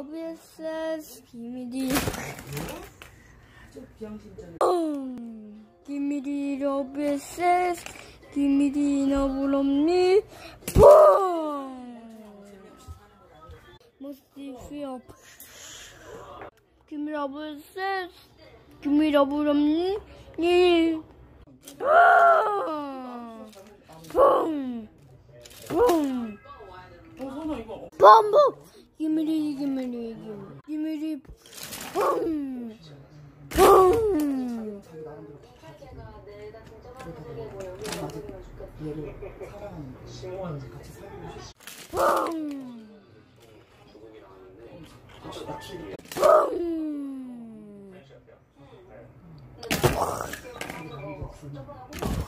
OBS 기미디 저 비양심장. 음, 기미디 OBS 기미디 너블럼니 뿡 머스티 피어 기미디 OBS 기미디 너블럼니 니 뿡! 뿡! 어, 선아 이거. 뻔뻔! 기물이 기물이 기물 기물이 펑! 펑! 펑! 펑!